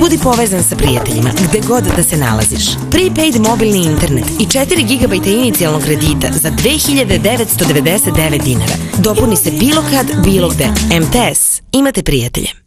Budi povezan sa prijateljima gde god da se nalaziš. Prepaid mobilni internet i 4 GB inicijalnog kredita za 2999 dinara. Dopuni se bilo kad, bilo gde. MTS. Imate prijatelje.